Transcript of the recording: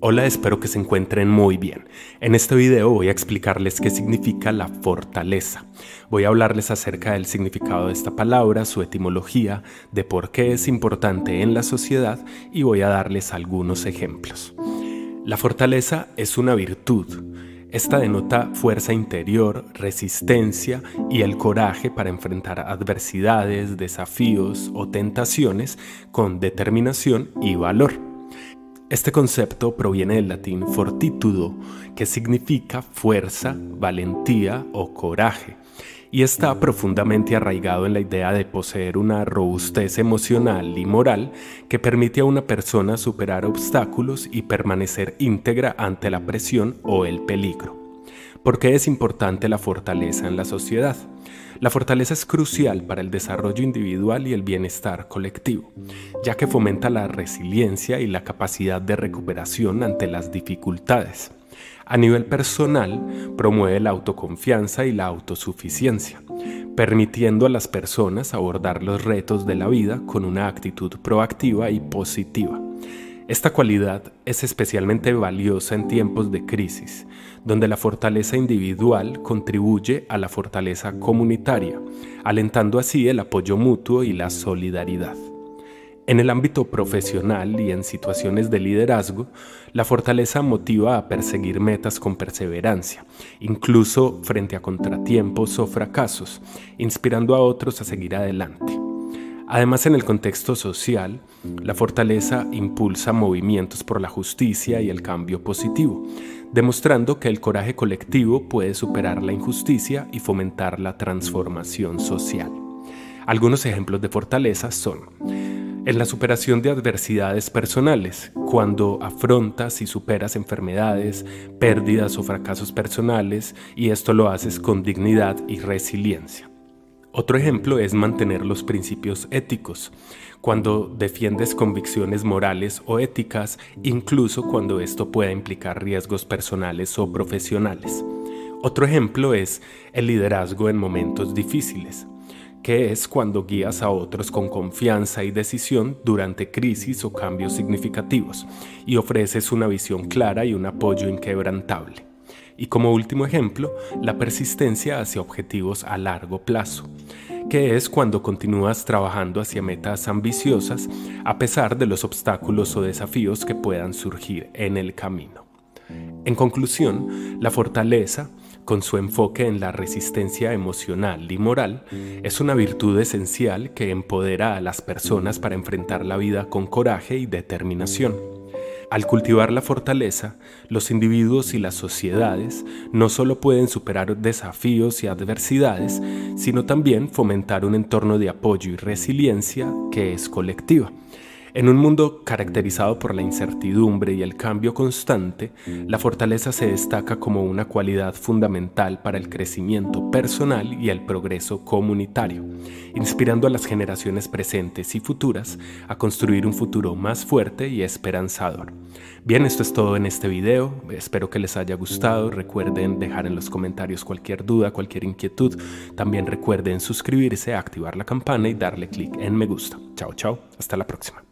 Hola, espero que se encuentren muy bien. En este video voy a explicarles qué significa la fortaleza. Voy a hablarles acerca del significado de esta palabra, su etimología, de por qué es importante en la sociedad y voy a darles algunos ejemplos. La fortaleza es una virtud. Esta denota fuerza interior, resistencia y el coraje para enfrentar adversidades, desafíos o tentaciones con determinación y valor. Este concepto proviene del latín fortitudo, que significa fuerza, valentía o coraje, y está profundamente arraigado en la idea de poseer una robustez emocional y moral que permite a una persona superar obstáculos y permanecer íntegra ante la presión o el peligro. ¿Por qué es importante la fortaleza en la sociedad? La fortaleza es crucial para el desarrollo individual y el bienestar colectivo, ya que fomenta la resiliencia y la capacidad de recuperación ante las dificultades. A nivel personal, promueve la autoconfianza y la autosuficiencia, permitiendo a las personas abordar los retos de la vida con una actitud proactiva y positiva. Esta cualidad es especialmente valiosa en tiempos de crisis, donde la fortaleza individual contribuye a la fortaleza comunitaria, alentando así el apoyo mutuo y la solidaridad. En el ámbito profesional y en situaciones de liderazgo, la fortaleza motiva a perseguir metas con perseverancia, incluso frente a contratiempos o fracasos, inspirando a otros a seguir adelante. Además, en el contexto social, la fortaleza impulsa movimientos por la justicia y el cambio positivo, demostrando que el coraje colectivo puede superar la injusticia y fomentar la transformación social. Algunos ejemplos de fortaleza son en la superación de adversidades personales, cuando afrontas y superas enfermedades, pérdidas o fracasos personales y esto lo haces con dignidad y resiliencia. Otro ejemplo es mantener los principios éticos, cuando defiendes convicciones morales o éticas, incluso cuando esto pueda implicar riesgos personales o profesionales. Otro ejemplo es el liderazgo en momentos difíciles, que es cuando guías a otros con confianza y decisión durante crisis o cambios significativos y ofreces una visión clara y un apoyo inquebrantable. Y como último ejemplo, la persistencia hacia objetivos a largo plazo, que es cuando continúas trabajando hacia metas ambiciosas a pesar de los obstáculos o desafíos que puedan surgir en el camino. En conclusión, la fortaleza, con su enfoque en la resistencia emocional y moral, es una virtud esencial que empodera a las personas para enfrentar la vida con coraje y determinación. Al cultivar la fortaleza, los individuos y las sociedades no solo pueden superar desafíos y adversidades, sino también fomentar un entorno de apoyo y resiliencia que es colectiva. En un mundo caracterizado por la incertidumbre y el cambio constante, la fortaleza se destaca como una cualidad fundamental para el crecimiento personal y el progreso comunitario, inspirando a las generaciones presentes y futuras a construir un futuro más fuerte y esperanzador. Bien, esto es todo en este video, espero que les haya gustado, recuerden dejar en los comentarios cualquier duda, cualquier inquietud, también recuerden suscribirse, activar la campana y darle clic en me gusta. Chao, chao, hasta la próxima.